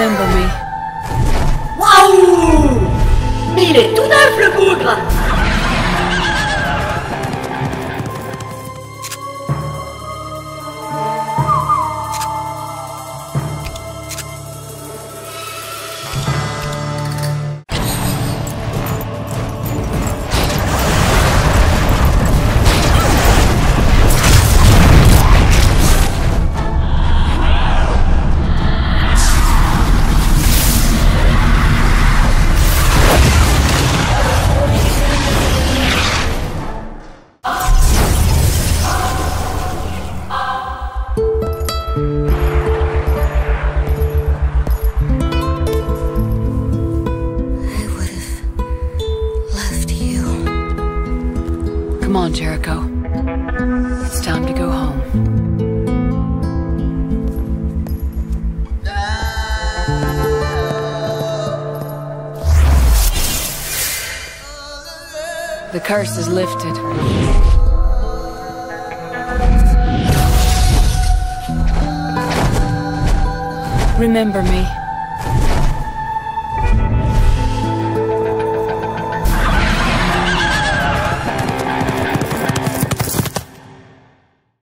Remember me. Wow! Come on, Jericho. It's time to go home. The curse is lifted. Remember me.